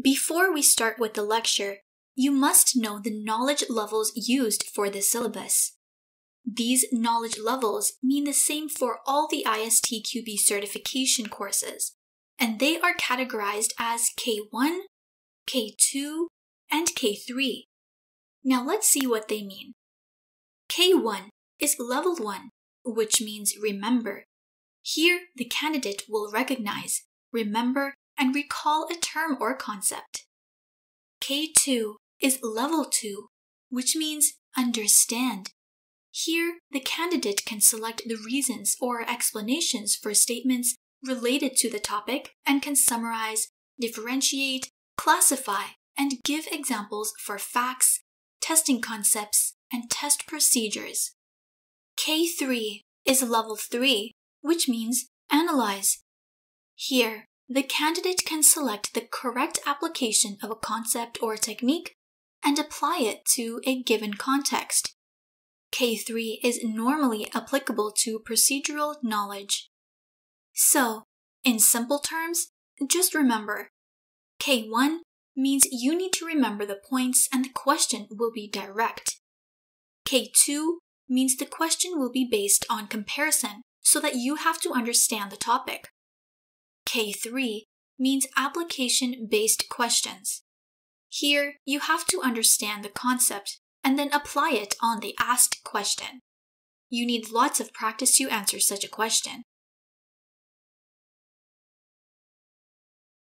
Before we start with the lecture, you must know the knowledge levels used for the syllabus. These knowledge levels mean the same for all the ISTQB certification courses, and they are categorized as K1, K2, and K3. Now let's see what they mean. K1 is level 1, which means remember. Here, the candidate will recognize, remember, and recall a term or concept. K2 is level 2, which means understand. Here, the candidate can select the reasons or explanations for statements related to the topic and can summarize, differentiate, classify, and give examples for facts, testing concepts, and test procedures. K3 is level 3, which means analyze. Here, the candidate can select the correct application of a concept or technique and apply it to a given context. K3 is normally applicable to procedural knowledge. So, in simple terms, just remember K1 means you need to remember the points and the question will be direct. K2 means the question will be based on comparison so that you have to understand the topic. K3 means application based questions. Here, you have to understand the concept and then apply it on the asked question. You need lots of practice to answer such a question.